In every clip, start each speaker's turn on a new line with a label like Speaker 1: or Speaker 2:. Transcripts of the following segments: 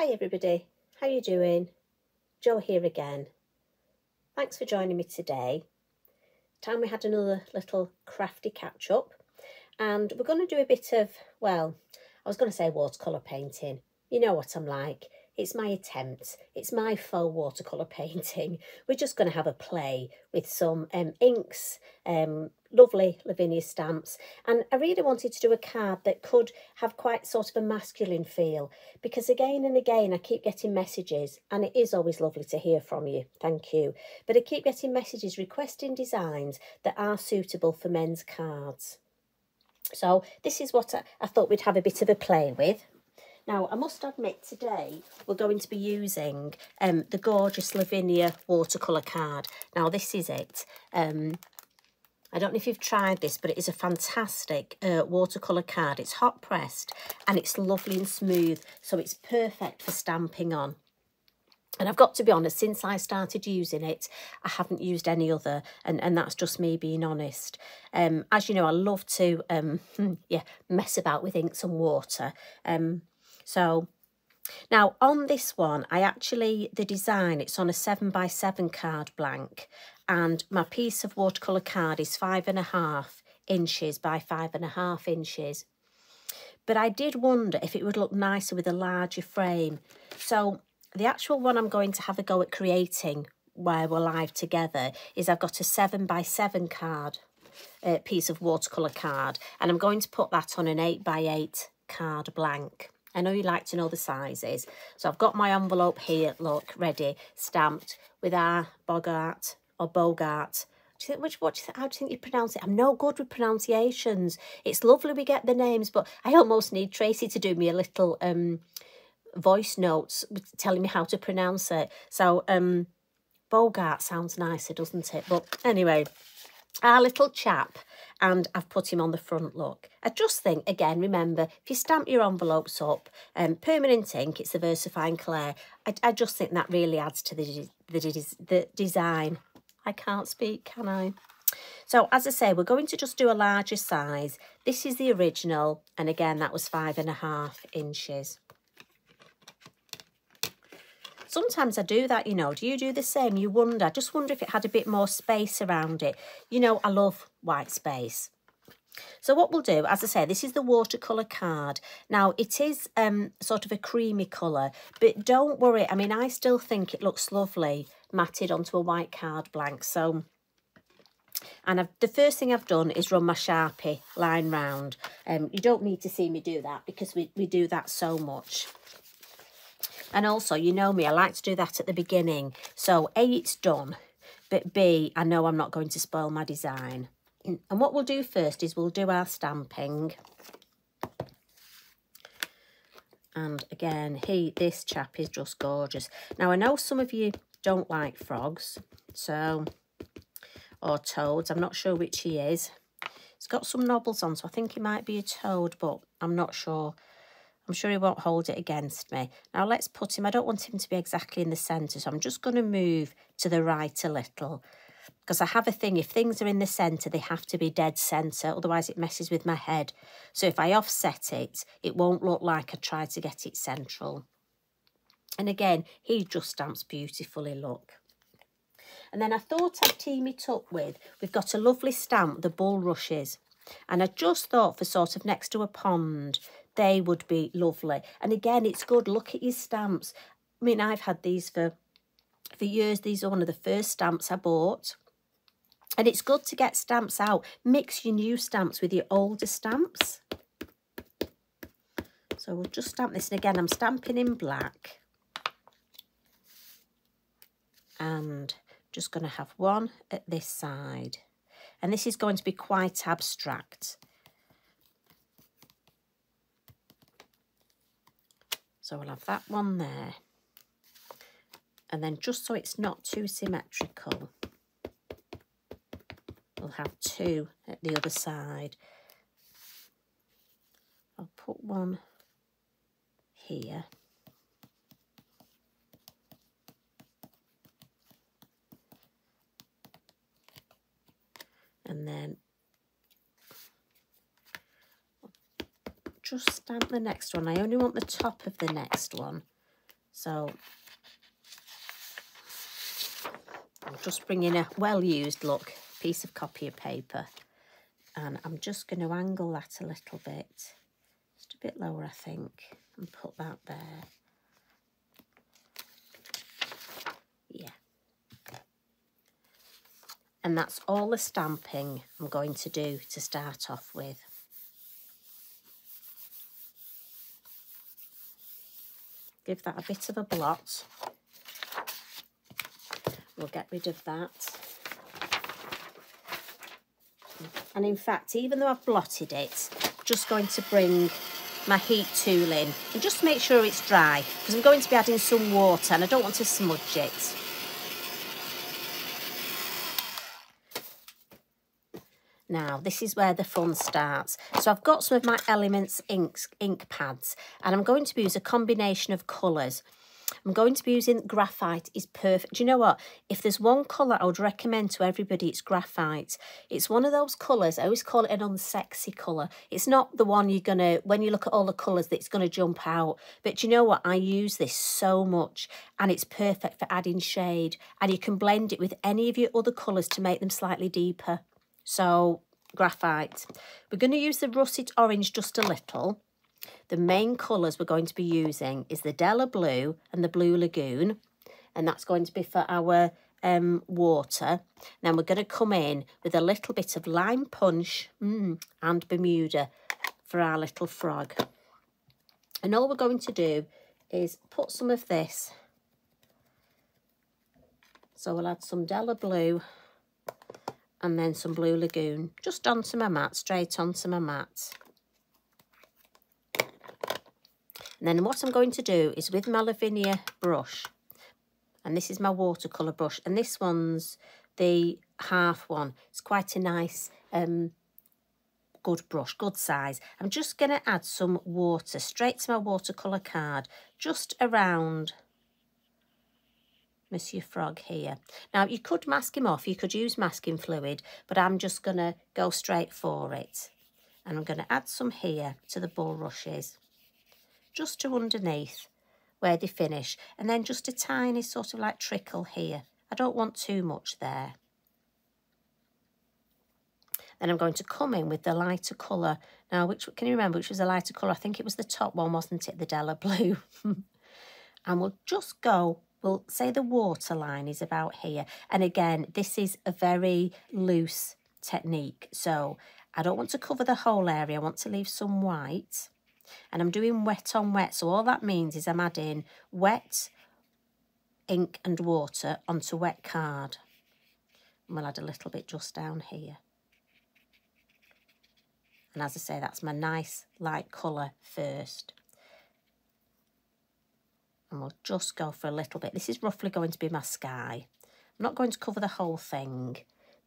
Speaker 1: Hi everybody, how you doing? Jo here again. Thanks for joining me today. Time we had another little crafty catch up and we're going to do a bit of, well, I was going to say watercolour painting. You know what I'm like. It's my attempt. It's my faux watercolour painting. We're just going to have a play with some um, inks, um, lovely Lavinia stamps. And I really wanted to do a card that could have quite sort of a masculine feel because again and again I keep getting messages and it is always lovely to hear from you. Thank you. But I keep getting messages requesting designs that are suitable for men's cards. So this is what I, I thought we'd have a bit of a play with. Now, I must admit today we're going to be using um, the gorgeous Lavinia watercolour card. Now, this is it. Um, I don't know if you've tried this, but it is a fantastic uh, watercolour card. It's hot pressed and it's lovely and smooth, so it's perfect for stamping on. And I've got to be honest, since I started using it, I haven't used any other, and, and that's just me being honest. Um, as you know, I love to um, yeah mess about with inks and water. Um, so now on this one, I actually, the design, it's on a seven by seven card blank and my piece of watercolour card is five and a half inches by five and a half inches. But I did wonder if it would look nicer with a larger frame. So the actual one I'm going to have a go at creating where we're live together is I've got a seven by seven card, uh, piece of watercolour card, and I'm going to put that on an eight by eight card blank. I know you like to know the sizes. So I've got my envelope here, look, ready, stamped with our Bogart or Bogart. Do you think, which, what do you think, how do you think you pronounce it? I'm no good with pronunciations. It's lovely we get the names, but I almost need Tracey to do me a little um, voice notes telling me how to pronounce it. So um, Bogart sounds nicer, doesn't it? But anyway, our little chap and I've put him on the front look. I just think, again, remember, if you stamp your envelopes up, um, permanent ink, it's the VersaFine Clair, I, I just think that really adds to the, the, the design. I can't speak, can I? So, as I say, we're going to just do a larger size. This is the original, and again, that was five and a half inches. Sometimes I do that, you know. Do you do the same? You wonder. I just wonder if it had a bit more space around it. You know, I love white space. So what we'll do, as I say, this is the watercolour card. Now, it is um, sort of a creamy colour, but don't worry. I mean, I still think it looks lovely matted onto a white card blank. So, and I've, the first thing I've done is run my Sharpie line round. Um, you don't need to see me do that because we, we do that so much. And also, you know me, I like to do that at the beginning. So A, it's done. But B, I know I'm not going to spoil my design. And what we'll do first is we'll do our stamping. And again, he, this chap is just gorgeous. Now, I know some of you don't like frogs, so, or toads. I'm not sure which he is. He's got some knobbles on, so I think he might be a toad, but I'm not sure. I'm sure he won't hold it against me. Now let's put him, I don't want him to be exactly in the centre, so I'm just going to move to the right a little. Because I have a thing, if things are in the centre, they have to be dead centre, otherwise it messes with my head. So if I offset it, it won't look like I tried to get it central. And again, he just stamps beautifully, look. And then I thought I'd team it up with, we've got a lovely stamp, the bulrushes. And I just thought for sort of next to a pond, they would be lovely. And again, it's good. Look at your stamps. I mean, I've had these for, for years. These are one of the first stamps I bought. And it's good to get stamps out. Mix your new stamps with your older stamps. So we'll just stamp this. And again, I'm stamping in black. And just going to have one at this side. And this is going to be quite abstract. So we'll have that one there. And then just so it's not too symmetrical, we'll have two at the other side. I'll put one here. And then just stamp the next one. I only want the top of the next one. So I'm just bringing a well-used look piece of copy paper and I'm just going to angle that a little bit, just a bit lower I think, and put that there. Yeah. And that's all the stamping I'm going to do to start off with. Give that a bit of a blot. We'll get rid of that. And in fact, even though I've blotted it, I'm just going to bring my heat tool in and just make sure it's dry because I'm going to be adding some water and I don't want to smudge it. Now, this is where the fun starts. So I've got some of my Elements inks, ink pads and I'm going to use a combination of colours. I'm going to be using graphite is perfect. Do you know what? If there's one colour I would recommend to everybody, it's graphite. It's one of those colours, I always call it an unsexy colour. It's not the one you're going to, when you look at all the colours, that's going to jump out. But you know what? I use this so much and it's perfect for adding shade. And you can blend it with any of your other colours to make them slightly deeper. So, graphite. We're going to use the russet orange just a little. The main colours we're going to be using is the Della Blue and the Blue Lagoon. And that's going to be for our um, water. Then we're going to come in with a little bit of lime punch mm, and Bermuda for our little frog. And all we're going to do is put some of this. So we'll add some Della Blue and then some Blue Lagoon just onto my mat, straight onto my mat. And then what I'm going to do is with my Lavinia brush, and this is my watercolour brush, and this one's the half one. It's quite a nice, um, good brush, good size. I'm just going to add some water straight to my watercolour card, just around Monsieur Frog here. Now, you could mask him off, you could use masking fluid, but I'm just going to go straight for it. And I'm going to add some here to the bulrushes just to underneath where they finish and then just a tiny sort of like trickle here. I don't want too much there. Then I'm going to come in with the lighter colour. Now, which can you remember which was the lighter colour? I think it was the top one, wasn't it? The Della Blue. and we'll just go, we'll say the waterline is about here. And again, this is a very loose technique. So I don't want to cover the whole area. I want to leave some white and I'm doing wet on wet. So all that means is I'm adding wet ink and water onto wet card. And we'll add a little bit just down here. And as I say, that's my nice light colour first. And we'll just go for a little bit. This is roughly going to be my sky. I'm not going to cover the whole thing.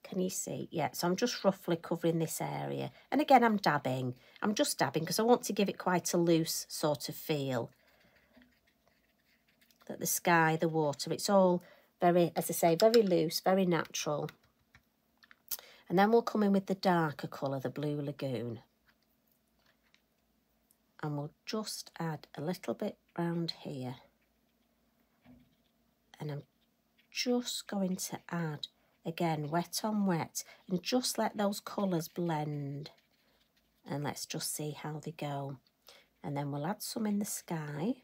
Speaker 1: Can you see? Yeah, so I'm just roughly covering this area. And again, I'm dabbing. I'm just dabbing because I want to give it quite a loose sort of feel. That the sky, the water, it's all very, as I say, very loose, very natural. And then we'll come in with the darker colour, the Blue Lagoon. And we'll just add a little bit round here. And I'm just going to add Again, wet on wet and just let those colours blend. And let's just see how they go. And then we'll add some in the sky.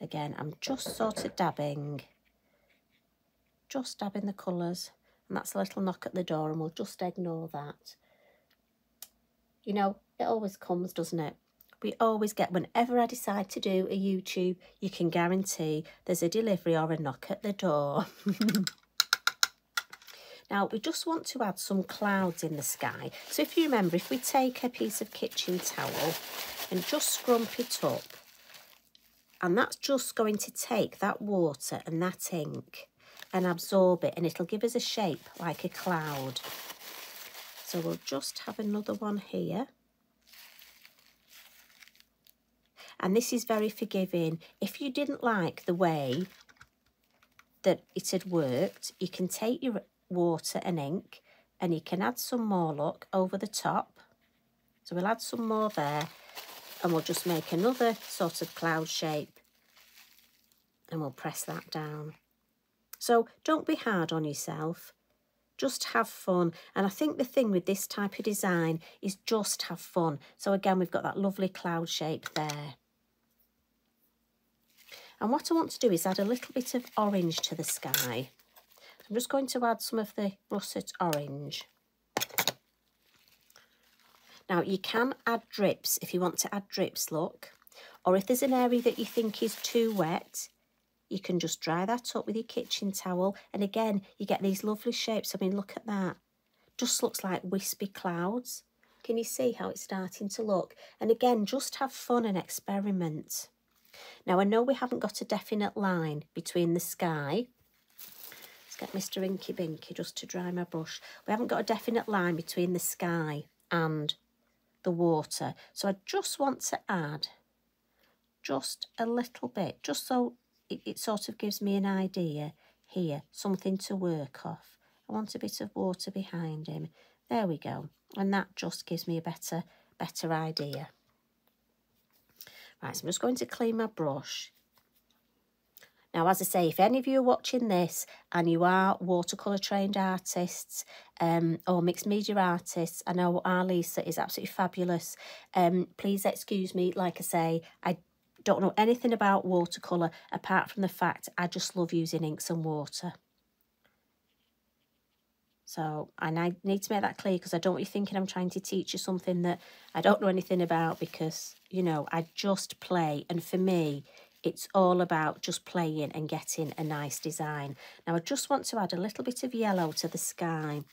Speaker 1: Again, I'm just sort of dabbing, just dabbing the colours. And that's a little knock at the door and we'll just ignore that. You know, it always comes, doesn't it? we always get, whenever I decide to do a YouTube, you can guarantee there's a delivery or a knock at the door. now, we just want to add some clouds in the sky. So if you remember, if we take a piece of kitchen towel and just scrump it up, and that's just going to take that water and that ink and absorb it, and it'll give us a shape like a cloud. So we'll just have another one here. And this is very forgiving. If you didn't like the way that it had worked, you can take your water and ink and you can add some more, look, over the top. So we'll add some more there and we'll just make another sort of cloud shape and we'll press that down. So don't be hard on yourself. Just have fun. And I think the thing with this type of design is just have fun. So again, we've got that lovely cloud shape there. And what I want to do is add a little bit of orange to the sky. I'm just going to add some of the russet orange. Now you can add drips if you want to add drips, look. Or if there's an area that you think is too wet, you can just dry that up with your kitchen towel. And again, you get these lovely shapes. I mean, look at that. Just looks like wispy clouds. Can you see how it's starting to look? And again, just have fun and experiment. Now, I know we haven't got a definite line between the sky. Let's get Mr. Inky Binky just to dry my brush. We haven't got a definite line between the sky and the water. So I just want to add just a little bit, just so it, it sort of gives me an idea here, something to work off. I want a bit of water behind him. There we go. And that just gives me a better, better idea. Right, so I'm just going to clean my brush. Now, as I say, if any of you are watching this and you are watercolour trained artists um, or mixed media artists, I know our Lisa is absolutely fabulous. Um, please excuse me, like I say, I don't know anything about watercolour apart from the fact I just love using inks and water. So, and I need to make that clear because I don't want you thinking I'm trying to teach you something that I don't know anything about because, you know, I just play. And for me, it's all about just playing and getting a nice design. Now I just want to add a little bit of yellow to the sky.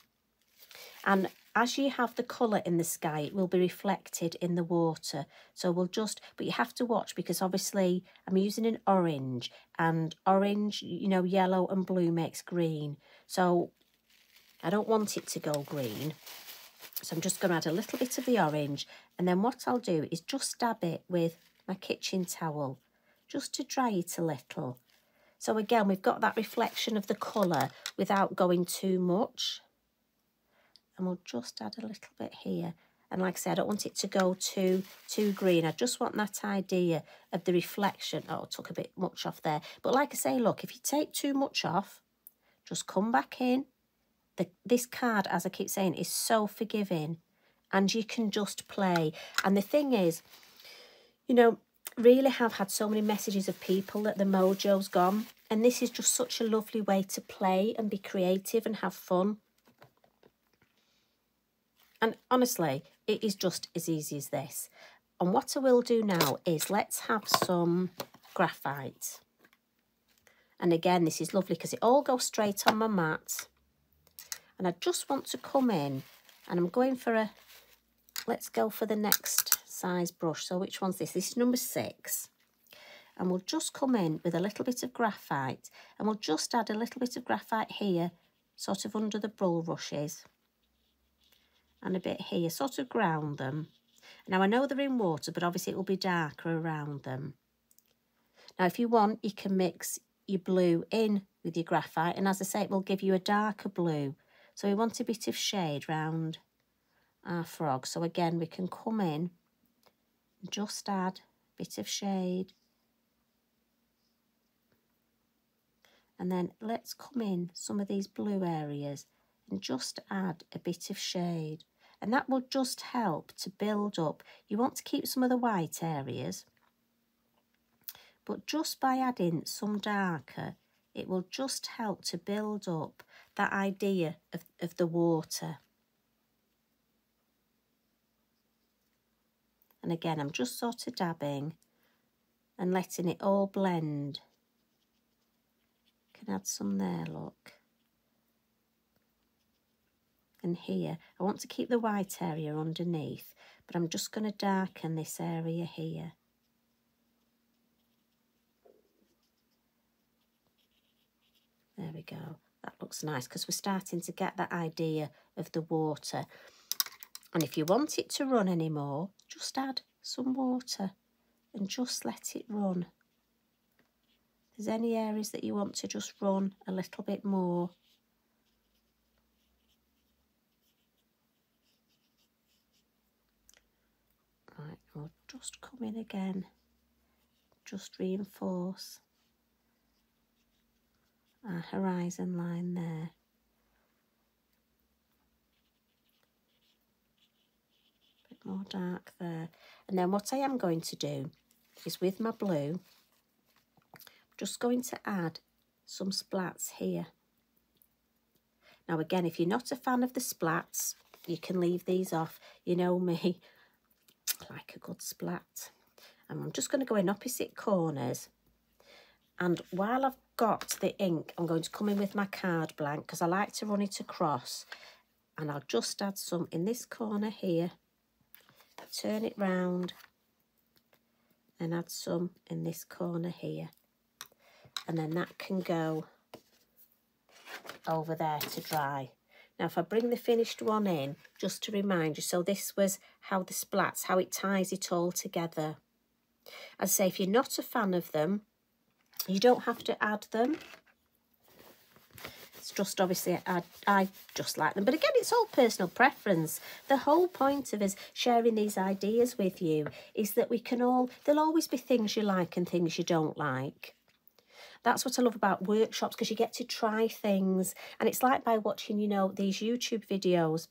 Speaker 1: And as you have the colour in the sky, it will be reflected in the water. So we'll just, but you have to watch because obviously I'm using an orange and orange, you know, yellow and blue makes green. So I don't want it to go green. So I'm just going to add a little bit of the orange. And then what I'll do is just dab it with my kitchen towel just to dry it a little. So again, we've got that reflection of the colour without going too much. And we'll just add a little bit here. And like I said, I don't want it to go too, too green. I just want that idea of the reflection. Oh, took a bit much off there. But like I say, look, if you take too much off, just come back in. The, this card, as I keep saying, is so forgiving. And you can just play. And the thing is, you know, really have had so many messages of people that the mojo's gone. And this is just such a lovely way to play and be creative and have fun. And honestly, it is just as easy as this. And what I will do now is let's have some graphite. And again, this is lovely because it all goes straight on my mat. And I just want to come in and I'm going for a, let's go for the next size brush. So which one's this? This is number six. And we'll just come in with a little bit of graphite and we'll just add a little bit of graphite here, sort of under the bulrushes and a bit here, sort of ground them. Now I know they're in water, but obviously it will be darker around them. Now if you want, you can mix your blue in with your graphite and as I say, it will give you a darker blue. So we want a bit of shade round our frog. So again, we can come in just add a bit of shade. And then let's come in some of these blue areas and just add a bit of shade. And that will just help to build up. You want to keep some of the white areas but just by adding some darker it will just help to build up that idea of, of the water And again, I'm just sort of dabbing and letting it all blend. Can add some there, look. And here, I want to keep the white area underneath, but I'm just going to darken this area here. There we go that looks nice because we're starting to get that idea of the water. And if you want it to run anymore, just add some water and just let it run. If there's any areas that you want to just run a little bit more, Right, we'll just come in again, just reinforce our horizon line there. A Bit more dark there. And then what I am going to do is with my blue, just going to add some splats here. Now again, if you're not a fan of the splats, you can leave these off. You know me, like a good splat. And I'm just going to go in opposite corners. And while I've got the ink, I'm going to come in with my card blank because I like to run it across. And I'll just add some in this corner here. Turn it round and add some in this corner here. And then that can go over there to dry. Now, if I bring the finished one in, just to remind you, so this was how the splats, how it ties it all together. As I say, if you're not a fan of them, you don't have to add them. It's just obviously, I, I just like them. But again, it's all personal preference. The whole point of us sharing these ideas with you is that we can all, there'll always be things you like and things you don't like. That's what I love about workshops because you get to try things. And it's like by watching, you know, these YouTube videos.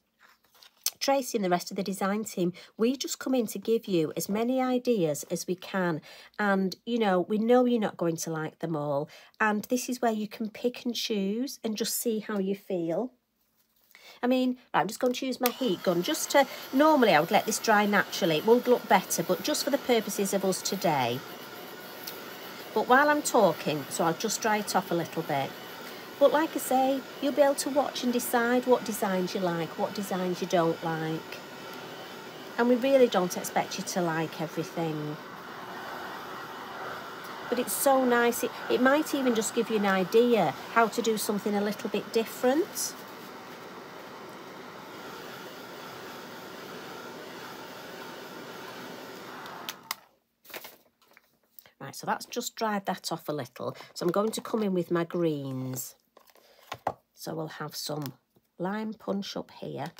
Speaker 1: Tracey and the rest of the design team, we just come in to give you as many ideas as we can. And, you know, we know you're not going to like them all. And this is where you can pick and choose and just see how you feel. I mean, I'm just going to use my heat gun just to, normally I would let this dry naturally. It would look better, but just for the purposes of us today. But while I'm talking, so I'll just dry it off a little bit. But like I say, you'll be able to watch and decide what designs you like, what designs you don't like. And we really don't expect you to like everything. But it's so nice. It, it might even just give you an idea how to do something a little bit different. Right, so that's just dried that off a little. So I'm going to come in with my greens. So we'll have some lime punch up here.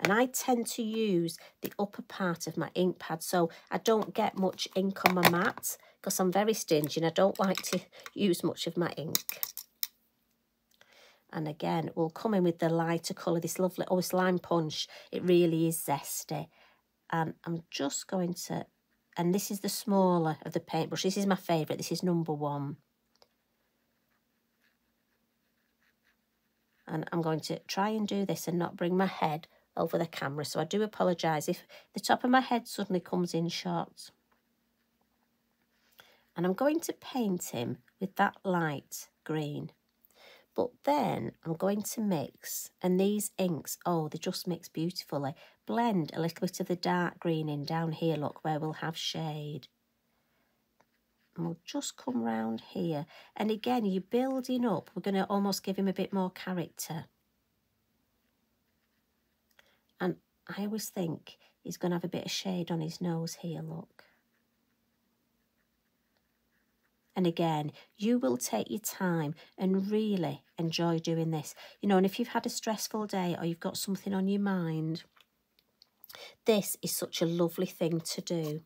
Speaker 1: And I tend to use the upper part of my ink pad so I don't get much ink on my mat because I'm very stingy and I don't like to use much of my ink. And again, we'll come in with the lighter colour, this lovely, oh, it's lime punch. It really is zesty. And I'm just going to and this is the smaller of the paintbrush. This is my favourite. This is number one. And I'm going to try and do this and not bring my head over the camera. So I do apologise if the top of my head suddenly comes in shot. And I'm going to paint him with that light green. But then I'm going to mix, and these inks, oh, they just mix beautifully. Blend a little bit of the dark green in down here, look, where we'll have shade. We'll just come round here. And again, you're building up. We're going to almost give him a bit more character. And I always think he's going to have a bit of shade on his nose here, look. And again, you will take your time and really enjoy doing this. You know, and if you've had a stressful day or you've got something on your mind, this is such a lovely thing to do.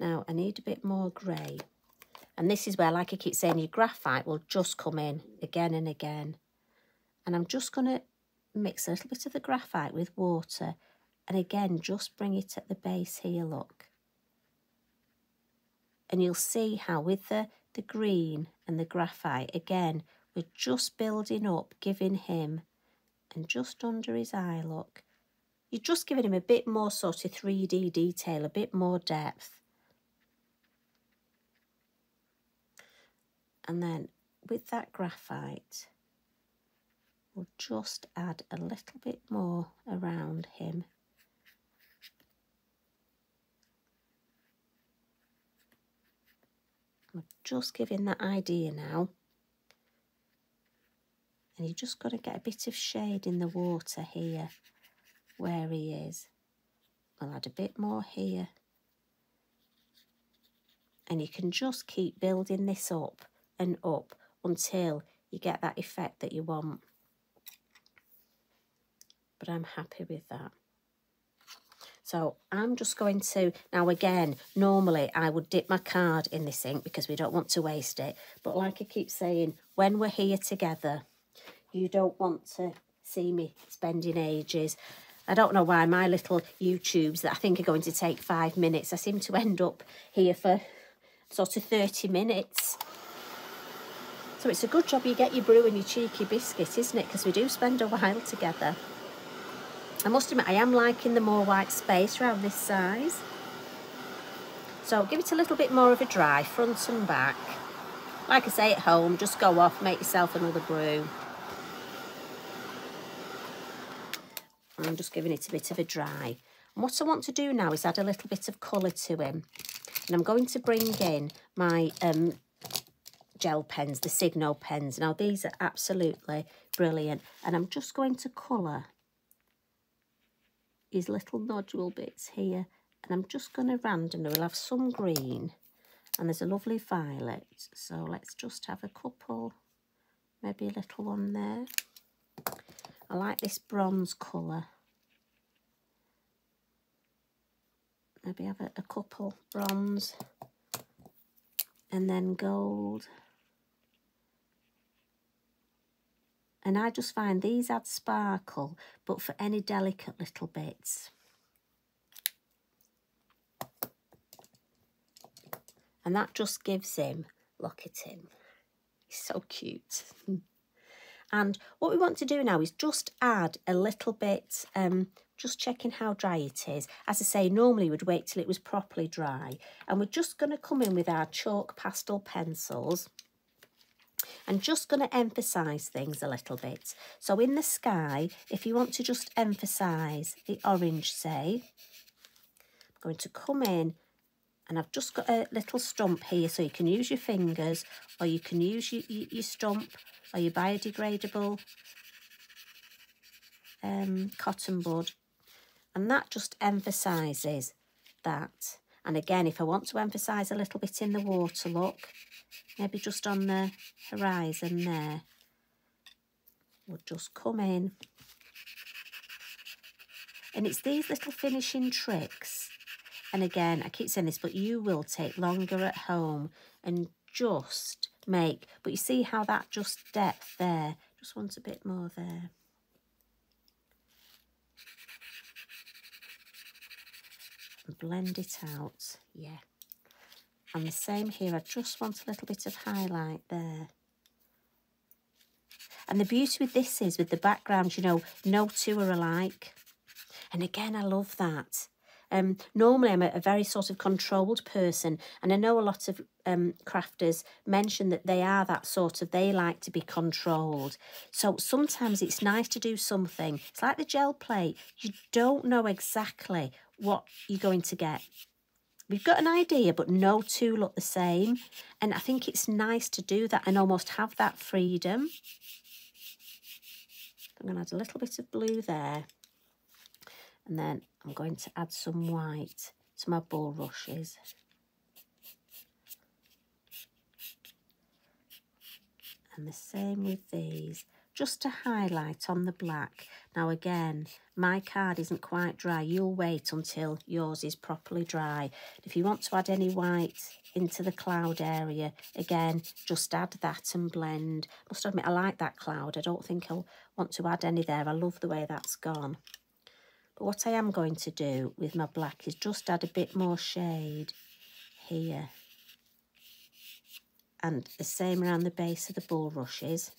Speaker 1: Now, I need a bit more grey. And this is where, like I keep saying, your graphite will just come in again and again. And I'm just going to mix a little bit of the graphite with water. And again, just bring it at the base here, look. And you'll see how with the the green and the graphite, again, we're just building up, giving him, and just under his eye, look, you're just giving him a bit more sort of 3D detail, a bit more depth. And then with that graphite, we'll just add a little bit more around him. I'm just giving that idea now. And you just got to get a bit of shade in the water here where he is. We'll add a bit more here. And you can just keep building this up and up until you get that effect that you want. But I'm happy with that. So I'm just going to, now again, normally I would dip my card in this ink because we don't want to waste it. But like I keep saying, when we're here together, you don't want to see me spending ages. I don't know why my little YouTubes that I think are going to take five minutes, I seem to end up here for sort of 30 minutes. So it's a good job you get your brew and your cheeky biscuit, isn't it? Because we do spend a while together. I must admit, I am liking the more white space around this size. So give it a little bit more of a dry, front and back. Like I say at home, just go off, make yourself another brew. I'm just giving it a bit of a dry. And what I want to do now is add a little bit of colour to him. And I'm going to bring in my um, gel pens, the Signo pens. Now, these are absolutely brilliant. And I'm just going to colour these little nodule bits here. And I'm just going to randomly, we'll have some green and there's a lovely violet. So let's just have a couple, maybe a little one there. I like this bronze colour. Maybe have a, a couple bronze and then gold. And I just find these add sparkle, but for any delicate little bits. And that just gives him, look at him, he's so cute. and what we want to do now is just add a little bit, um, just checking how dry it is. As I say, normally we'd wait till it was properly dry. And we're just going to come in with our chalk pastel pencils and just going to emphasise things a little bit. So in the sky, if you want to just emphasise the orange, say, I'm going to come in and I've just got a little stump here so you can use your fingers or you can use your, your, your stump or your biodegradable um, cotton bud and that just emphasises that and again if I want to emphasise a little bit in the water look maybe just on the horizon there would just come in. And it's these little finishing tricks and again I keep saying this but you will take longer at home and just make but you see how that just depth there just wants a bit more there and blend it out yeah and the same here, I just want a little bit of highlight there. And the beauty with this is, with the background, you know, no two are alike. And again, I love that. Um, normally, I'm a, a, very sort of controlled person, and I know a lot of um, crafters mention that they are that sort of, they like to be controlled. So sometimes it's nice to do something. It's like the gel plate. You don't know exactly what you're going to get. We've got an idea, but no two look the same. And I think it's nice to do that and almost have that freedom. I'm going to add a little bit of blue there. And then I'm going to add some white to my bulrushes. And the same with these just to highlight on the black. Now again, my card isn't quite dry. You'll wait until yours is properly dry. If you want to add any white into the cloud area, again, just add that and blend. Must admit, I like that cloud. I don't think I'll want to add any there. I love the way that's gone. But what I am going to do with my black is just add a bit more shade here. And the same around the base of the bulrushes.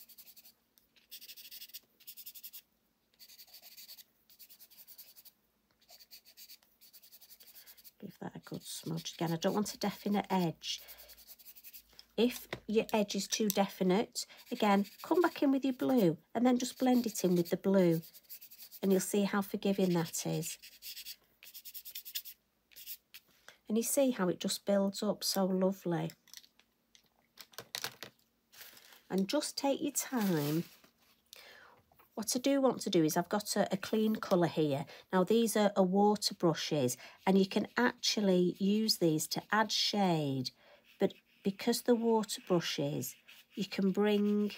Speaker 1: that a good smudge. Again, I don't want a definite edge. If your edge is too definite, again, come back in with your blue and then just blend it in with the blue and you'll see how forgiving that is. And you see how it just builds up so lovely. And just take your time what I do want to do is I've got a, a clean colour here. Now these are, are water brushes and you can actually use these to add shade. But because the water brushes, you can bring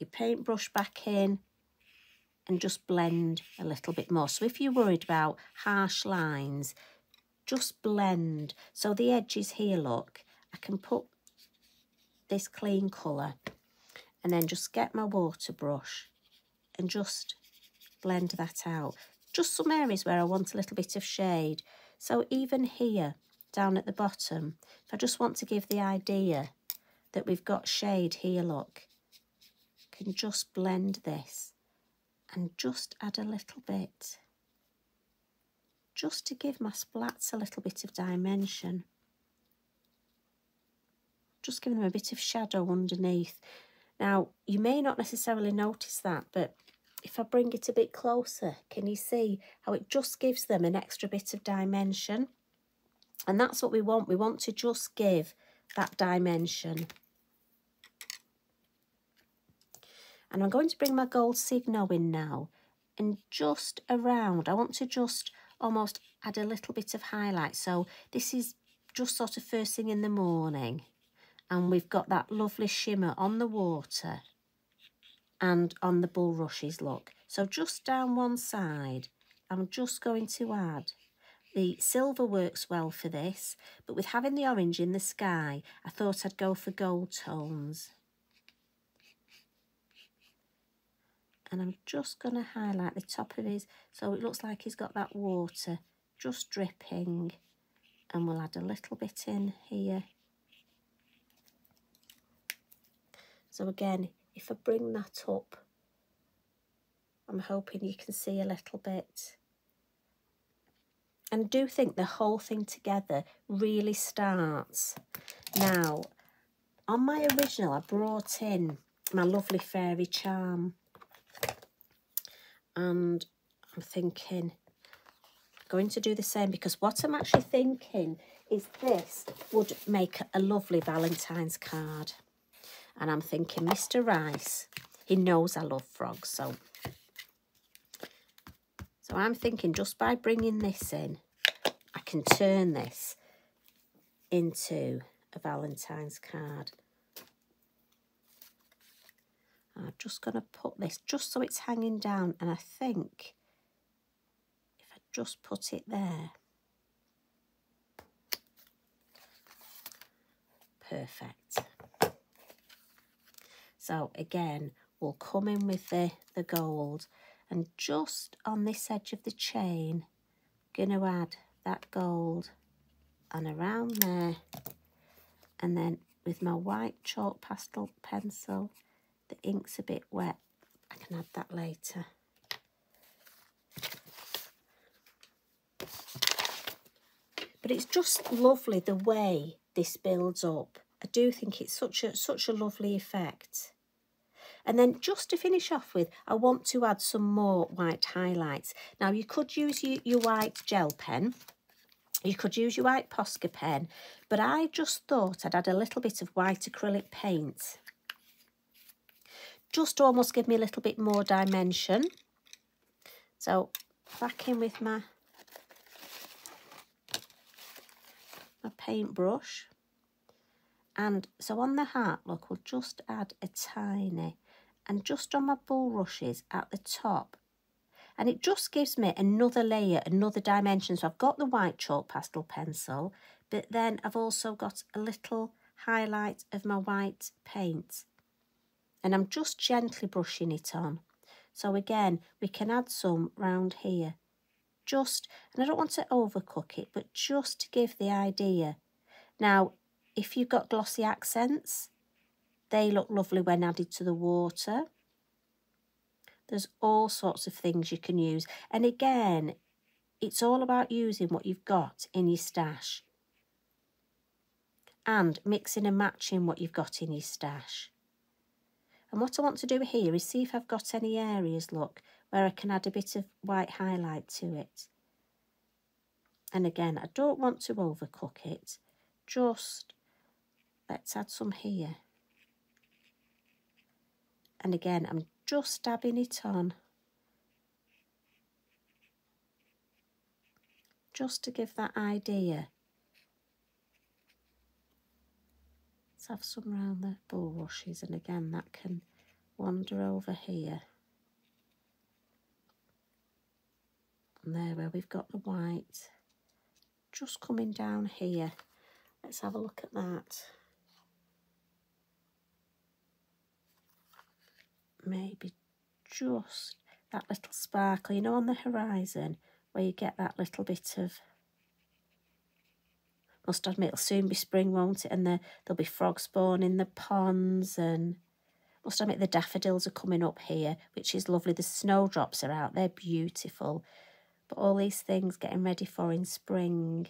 Speaker 1: your paintbrush back in and just blend a little bit more. So if you're worried about harsh lines, just blend. So the edges here, look, I can put this clean colour and then just get my water brush and just blend that out. Just some areas where I want a little bit of shade. So even here, down at the bottom, if I just want to give the idea that we've got shade here, look, I can just blend this and just add a little bit just to give my splats a little bit of dimension. Just giving them a bit of shadow underneath. Now, you may not necessarily notice that, but if I bring it a bit closer, can you see how it just gives them an extra bit of dimension? And that's what we want. We want to just give that dimension. And I'm going to bring my gold Signo in now. And just around, I want to just almost add a little bit of highlight. So this is just sort of first thing in the morning. And we've got that lovely shimmer on the water and on the bulrushes, look. So just down one side, I'm just going to add the silver works well for this, but with having the orange in the sky, I thought I'd go for gold tones. And I'm just going to highlight the top of his, so it looks like he's got that water just dripping. And we'll add a little bit in here. So again, if I bring that up, I'm hoping you can see a little bit and do think the whole thing together really starts. Now, on my original, I brought in my lovely fairy charm. And I'm thinking, going to do the same because what I'm actually thinking is this would make a lovely Valentine's card. And I'm thinking, Mr. Rice, he knows I love frogs, so so I'm thinking just by bringing this in, I can turn this into a Valentine's card. I'm just going to put this just so it's hanging down and I think if I just put it there perfect so again we'll come in with the the gold. And just on this edge of the chain going to add that gold and around there. And then with my white chalk pastel pencil the ink's a bit wet. I can add that later. But it's just lovely the way this builds up I do think it's such a such a lovely effect and then just to finish off with, I want to add some more white highlights. Now, you could use your, your white gel pen. You could use your white Posca pen, but I just thought I'd add a little bit of white acrylic paint. Just to almost give me a little bit more dimension. So, back in with my, my paintbrush. And so on the heart, look, we'll just add a tiny and just on my bulrushes at the top. And it just gives me another layer, another dimension. So I've got the white chalk pastel pencil, but then I've also got a little highlight of my white paint. And I'm just gently brushing it on. So again, we can add some round here. Just, and I don't want to overcook it, but just to give the idea. Now, if you've got glossy accents, they look lovely when added to the water. There's all sorts of things you can use. And again, it's all about using what you've got in your stash and mixing and matching what you've got in your stash. And what I want to do here is see if I've got any areas, look, where I can add a bit of white highlight to it. And again, I don't want to overcook it, just let's add some here. And again, I'm just dabbing it on. Just to give that idea. Let's have some round the bulrushes and again that can wander over here. And there where we've got the white just coming down here. Let's have a look at that. Maybe just that little sparkle, you know, on the horizon where you get that little bit of must admit it'll soon be spring, won't it? And the, there'll be frogs spawn in the ponds and must admit the daffodils are coming up here, which is lovely. The snowdrops are out, they're beautiful. But all these things getting ready for in spring.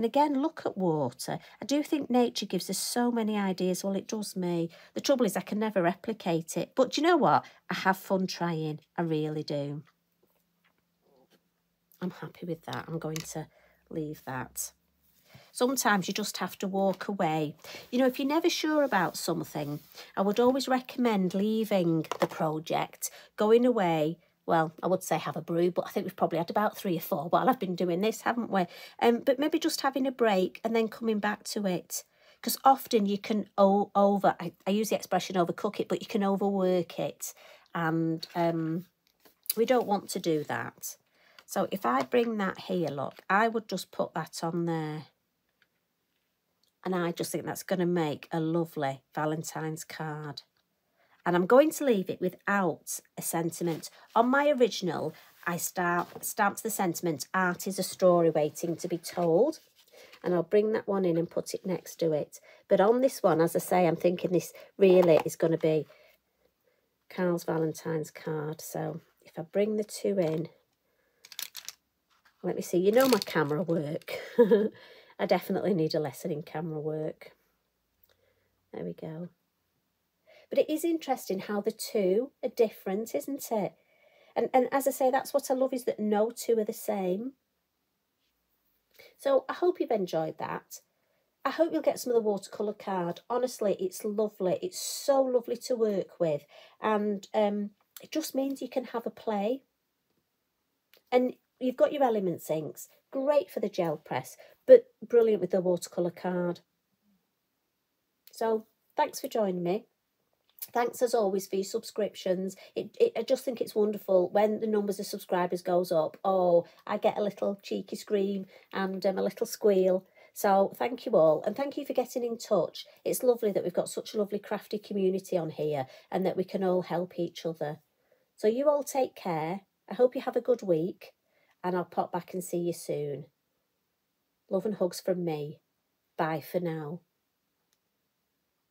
Speaker 1: And again, look at water. I do think nature gives us so many ideas. Well, it does me. The trouble is I can never replicate it. But you know what? I have fun trying. I really do. I'm happy with that. I'm going to leave that. Sometimes you just have to walk away. You know, if you're never sure about something, I would always recommend leaving the project, going away, well, I would say have a brew, but I think we've probably had about three or four while I've been doing this, haven't we? Um, but maybe just having a break and then coming back to it. Because often you can over, I, I use the expression overcook it, but you can overwork it. And um, we don't want to do that. So if I bring that here, look, I would just put that on there. And I just think that's going to make a lovely Valentine's card. And I'm going to leave it without a sentiment. On my original, I stamp, stamped the sentiment, art is a story waiting to be told. And I'll bring that one in and put it next to it. But on this one, as I say, I'm thinking this really is going to be Carl's Valentine's card. So if I bring the two in, let me see, you know my camera work. I definitely need a lesson in camera work. There we go. But it is interesting how the two are different, isn't it? And, and as I say, that's what I love is that no two are the same. So I hope you've enjoyed that. I hope you'll get some of the watercolour card. Honestly, it's lovely. It's so lovely to work with. And um, it just means you can have a play. And you've got your Element inks. Great for the gel press but brilliant with the watercolour card. So thanks for joining me. Thanks as always for your subscriptions. It, it, I just think it's wonderful when the numbers of subscribers goes up. Oh, I get a little cheeky scream and um, a little squeal. So thank you all and thank you for getting in touch. It's lovely that we've got such a lovely crafty community on here and that we can all help each other. So you all take care. I hope you have a good week and I'll pop back and see you soon. Love and hugs from me. Bye for now.